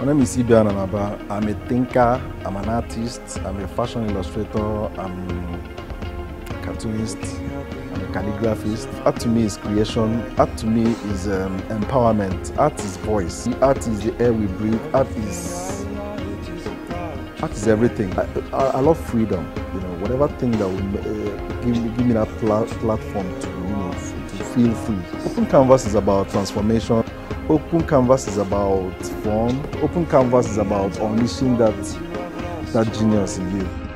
My name is Ibe Ananaba. I'm a thinker, I'm an artist, I'm a fashion illustrator, I'm a cartoonist, I'm a calligraphist. Art to me is creation, art to me is um, empowerment, art is voice, art is the air we breathe, art is art is everything. I, I, I love freedom, you know, whatever thing that will uh, give, me- give me that pla- platform to, you know, to feel free. Open Canvas is about transformation. Open Canvas is about fun. Open Canvas is about unleashing that that genius in you.